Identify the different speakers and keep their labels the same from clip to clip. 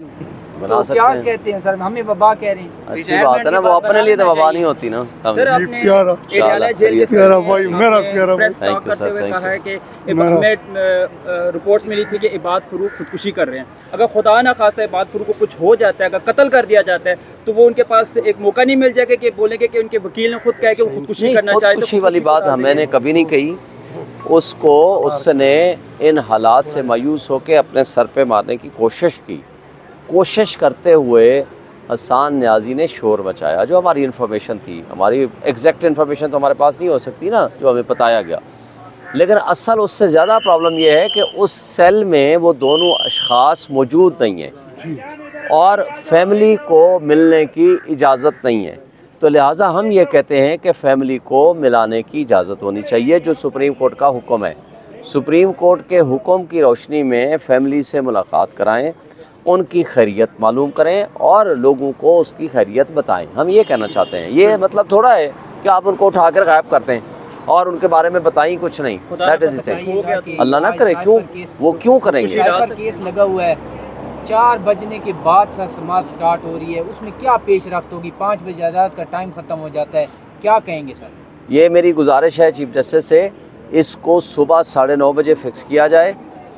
Speaker 1: बना
Speaker 2: तो
Speaker 1: सकते
Speaker 2: क्या
Speaker 1: हैं।
Speaker 2: कहते हैं सर? हमें वबा कह रहे हैं।
Speaker 1: अच्छी बात है ना वो अपने लिए तो वबा नहीं होती ना।
Speaker 3: सर आपने
Speaker 4: प्यारा।
Speaker 3: एडियाला जेल के
Speaker 4: प्यारा भाई, मेरा प्यारा
Speaker 3: कि रिपोर्ट्स मिली थी कि इबाद फरूक खुदकुशी कर रहे हैं। अगर खुदा ना खासा इबाद फरूक को कुछ हो जाता है अगर कत्ल कर दिया जाता है तो वो उनके पास एक मौका नहीं मिल जाएगा कि बोलेंगे कि उनके वकील ने खुद कहा कि वो खुदकुशी करना चाहे तो
Speaker 1: खुदकुशी वाली बात मैंने कभी नहीं कही। उसको उसने इन हालात से मायूस होकर अपने सर पे मारने की कोशिश की। कोशिश करते हुए हसान न्याजी ने शोर मचाया जो हमारी इन्फॉर्मेशन थी। हमारी एग्जैक्ट इन्फॉर्मेशन तो हमारे पास नहीं हो सकती ना जो हमें बताया गया। लेकिन असल उससे ज़्यादा प्रॉब्लम यह है कि उस सेल में वो दोनों अशास मौजूद नहीं हैं। और फैमिली को मिलने की इजाज़त नहीं है। तो लिहाजा हम ये कहते हैं कि फ़ैमिली को मिलाने की इजाज़त होनी चाहिए जो सुप्रीम कोर्ट का हुक्म है। सुप्रीम कोर्ट के हुक्म की रोशनी में फैमिली से मुलाकात कराएँ। उनकी खैरियत मालूम करें और लोगों को उसकी खैरियत बताएँ। हम ये कहना चाहते हैं ये मतलब थोड़ा है कि आप उनको उठा कर गायब करते हैं और उनके बारे में बताएँ कुछ नहीं।
Speaker 3: गया तो-
Speaker 1: अल्लाह ना करे क्यों वो क्यों करेंगे?
Speaker 2: केस लगा हुआ है। चार बजने के बाद सा समाज स्टार्ट हो रही है। उसमें क्या पेश रफ्त होगी? पाँच बजे आज़ाद का टाइम ख़त्म हो जाता है। क्या कहेंगे सर?
Speaker 1: ये मेरी गुजारिश है चीफ जस्टिस से इसको सुबह साढ़े नौ बजे फिक्स किया जाए।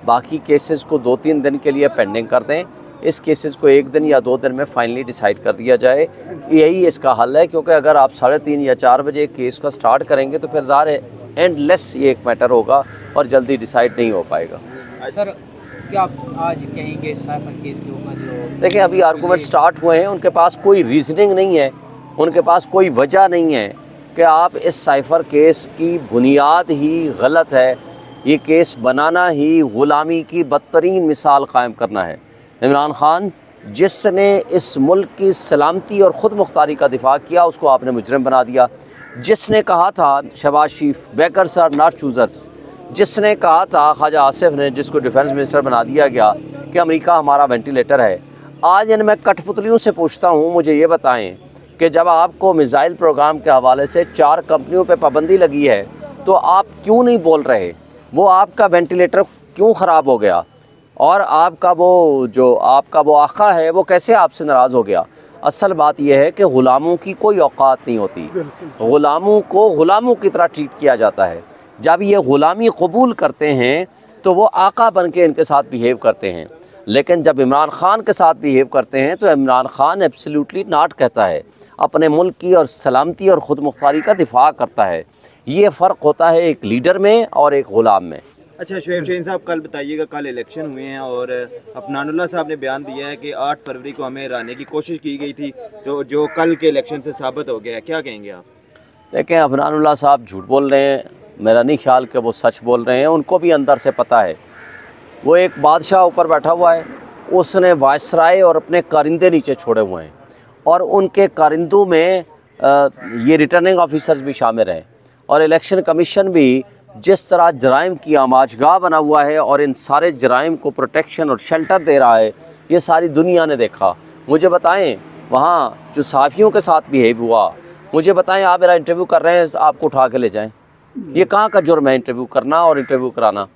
Speaker 1: बाकी केसेस को दो तीन दिन के लिए पेंडिंग कर दें। इस केसेस को एक दिन या दो दिन में फाइनली डिसाइड कर दिया जाए। यही इसका हल है क्योंकि अगर आप साढ़े तीन या चार बजे केस का स्टार्ट करेंगे तो फिर दार एंडलेस ये एक मैटर होगा और जल्दी डिसाइड नहीं हो पाएगा।
Speaker 2: सर क्या आप आज कहेंगे साइफर केस के ऊपर जो
Speaker 1: देखिए अभी आर्गूमेंट स्टार्ट हुए हैं उनके पास कोई रीजनिंग नहीं है उनके पास कोई वजह नहीं है कि आप इस साइफर केस की बुनियाद ही गलत है। ये केस बनाना ही ग़ुलामी की बदतरीन मिसाल कायम करना है। इमरान खान, जिसने इस मुल्क की सलामती और ख़ुद मुख्तारी का दिफा किया, उसको आपने मुजरम बना दिया। जिसने कहा था, Shehbaz Sharif beggars are not choosers. जिसने कहा था, ख्वाजा आसिफ ने, जिसको डिफेंस मिनिस्टर बना दिया गया, कि अमेरिका हमारा वेंटिलेटर है। आज इन मैं कठपुतलियों से पूछता हूँ, मुझे ये बताएँ कि जब आपको मिज़ाइल प्रोग्राम के हवाले से चार कंपनियों पे पाबंदी लगी है तो आप क्यों नहीं बोल रहे? वो आपका वेंटिलेटर क्यों ख़राब हो गया? और आपका वो जो आपका वो आका है वो कैसे आपसे नाराज़ हो गया? असल बात यह है कि ग़ुलामों की कोई औकात नहीं होती। ग़ुलामों को ग़ुलामों की तरह ट्रीट किया जाता है। जब ये ग़ुलामी कबूल करते हैं तो वो आका बन के इनके साथ बिहेव करते हैं। लेकिन जब इमरान ख़ान के साथ बिहेव करते हैं तो इमरान ख़ान एब्सोल्युटली नाट कहता है। अपने मुल्क की और सलामती और ख़ुद मुख्तारी का दिफा करता है। ये फ़र्क होता है एक लीडर में और एक ग़ुलाम में।
Speaker 5: अच्छा शुएब शहीन साहब, कल बताइएगा, कल इलेक्शन हुए हैं और अफनानुल्लाह साहब ने बयान दिया है कि 8 फरवरी को हमें हराने की कोशिश की गई थी तो जो कल के इलेक्शन से साबित हो गया है, क्या कहेंगे आप?
Speaker 1: देखें अफनानुल्लाह साहब झूठ बोल रहे हैं, मेरा नहीं ख्याल कि वो सच बोल रहे हैं, उनको भी अंदर से पता है। वो एक बादशाह ऊपर बैठा हुआ है, उसने वायसराय और अपने कारिंदे नीचे छोड़े हुए हैं, और उनके कारिंदों में ये रिटर्निंग ऑफिसर्स भी शामिल हैं, और इलेक्शन कमीशन भी जिस तरह जराइम की आमाजगाह बना हुआ है और इन सारे जराइम को प्रोटेक्शन और शेल्टर दे रहा है, ये सारी दुनिया ने देखा। मुझे बताएँ, वहाँ जो साफ़ियों के साथ बिहेव हुआ, मुझे बताएँ, आप मेरा इंटरव्यू कर रहे हैं, आपको उठा के ले जाएँ। ये कहाँ का जुर्म है इंटरव्यू करना और इंटरव्यू कराना?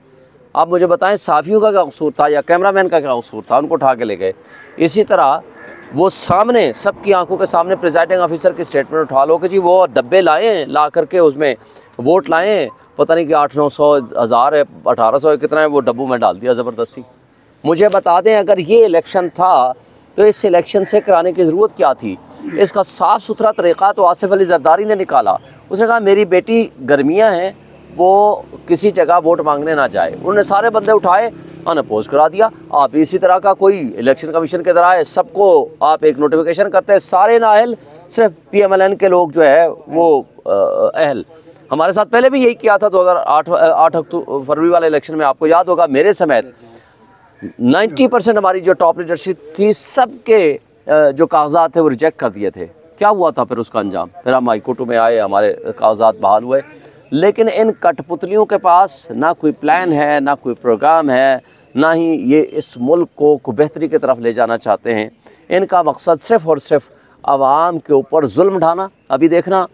Speaker 1: आप मुझे बताएँ साफ़ियों का क्या कसूर था या कैमरामैन का क्या कसूर था? उनको उठा के ले गए। इसी तरह वो सामने, सबकी आँखों के सामने प्रिजाइडिंग ऑफिसर की स्टेटमेंट उठा लो कि जी वो डब्बे लाए ला करके उसमें वोट लाए पता नहीं कि आठ, नौ सौ, हज़ार है, अठारह सौ कितना है, वो डब्बू में डाल दिया ज़बरदस्ती। मुझे बता दें, अगर ये इलेक्शन था तो इस इलेक्शन से कराने की ज़रूरत क्या थी? इसका साफ़ सुथरा तरीक़ा तो आसिफ अली जरदारी ने निकाला। उसने कहा, मेरी बेटी गर्मियाँ हैं, वो किसी जगह वोट मांगने ना जाए। उन्होंने सारे बंदे उठाए अनअपोज करा दिया। आप इसी तरह का कोई इलेक्शन कमीशन के तरह सबको आप एक नोटिफिकेशन करते हैं। सारे नाअहल सिर्फ़ पी एम एल एन के लोग जो है, वो अहल। हमारे साथ पहले भी यही किया था 2008 आठ अक्टूबर फरवरी वाले इलेक्शन में आपको याद होगा, मेरे समेत 90 परसेंट हमारी जो टॉप लीडरशिप थी सब के जो कागजात थे, वो रिजेक्ट कर दिए थे। क्या हुआ था फिर उसका अंजाम? फिर हम हाईकोर्ट में आए, हमारे कागजात बहाल हुए। लेकिन इन कठपुतलियों के पास ना कोई प्लान है, ना कोई प्रोग्राम है ना ही ये इस मुल्क को बेहतरी की तरफ़ ले जाना चाहते हैं। इनका मकसद सिर्फ़ और सिर्फ़ आवाम के ऊपर जुल्म ढाना। अभी देखना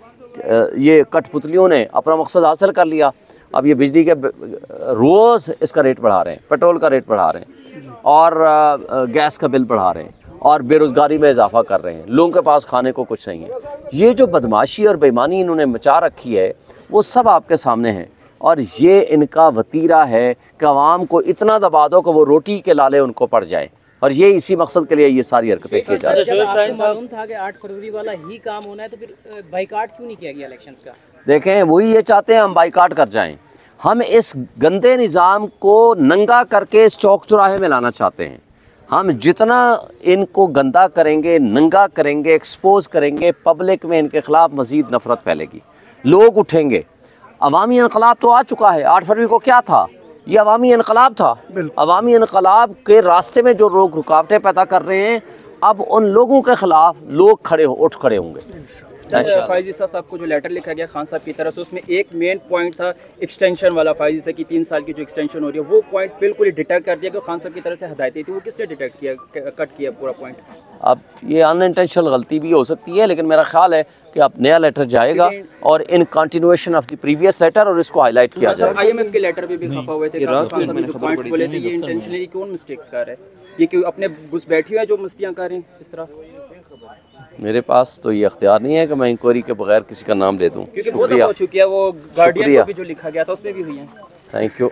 Speaker 1: ये कठपुतलियों ने अपना मकसद हासिल कर लिया। अब ये बिजली के रोज़ इसका रेट बढ़ा रहे हैं, पेट्रोल का रेट बढ़ा रहे हैं और गैस का बिल बढ़ा रहे हैं और बेरोज़गारी में इजाफा कर रहे हैं। लोगों के पास खाने को कुछ नहीं है। ये जो बदमाशी और बेईमानी इन्होंने मचा रखी है, वो सब आपके सामने है। और ये इनका वतीरा है कि आवाम को इतना दबा दो कि वो रोटी के लाले उनको पड़ जाए। और ये इसी मकसद के लिए ये सारी हरकतें की जा रही हैं।
Speaker 2: मालूम था कि आठ फरवरी वाला ही काम होना है तो फिर बाइकाट क्यों नहीं किया गया इलेक्शंस का?
Speaker 1: देखें वही ये चाहते हैं हम बाइकाट कर जाएँ। हम इस गंदे निज़ाम को नंगा करके इस चौक चौराहे में लाना चाहते हैं। हम जितना इनको गंदा करेंगे नंगा करेंगे एक्सपोज करेंगे पब्लिक में इनके ख़िलाफ़ मज़ीद नफ़रत फैलेगी। लोग उठेंगे अवामी इनकलाब तो आ चुका है। आठ फरवरी को क्या था? ये अवामी इनकलाब था। अवामी इनकलाब के रास्ते में जो लोग रुकावटें पैदा कर रहे हैं अब उन लोगों के ख़िलाफ़ लोग खड़े हो उठ खड़े होंगे।
Speaker 3: फाइजी साहब को जो लेटर लिखा गया खान साहब की तरफ़ से उसमें एक मेन पॉइंट था एक्सटेंशन वाला फाइजी साहब की तीन साल की जो एक्सटेंशन हो रही है वो पॉइंट बिल्कुल ही डिटेक्ट कर दिया कि खान साहब की तरफ़ से हदायतें थी वो किसने डिटेक्ट किया कट किया पूरा पॉइंट
Speaker 1: अब ये अनइंटेंशनल गलती भी हो सकती है लेकिन मेरा ख्याल है कि आप नया लेटर जाएगा और in continuation of the previous letter और इसको हाईलाइट किया जाएगा।
Speaker 3: आईएमएफ के लेटर पे भी खफा हुए थे कि
Speaker 5: रात
Speaker 3: साहब
Speaker 5: मैंने खबर
Speaker 3: पॉइंट्स
Speaker 5: पढ़ी
Speaker 3: बोले
Speaker 5: थी,
Speaker 3: थे ये इंटेंशनली कौन मिस्टेक्स कर रहे हैं? ये क्यों अपने घुस बैठे हुए हैं जो मस्तियाँ कर रहे हैं इस तरह?
Speaker 1: मेरे पास तो ये अख्तियार नहीं है कि मैं इंक्वायरी के बगैर किसी का नाम ले दूँ।
Speaker 3: क्योंकि
Speaker 1: शुक्रिया।
Speaker 3: चुकी वो
Speaker 1: शुक्रिया।
Speaker 3: जो लिखा गया था उसमें भी हुई है।
Speaker 1: Thank you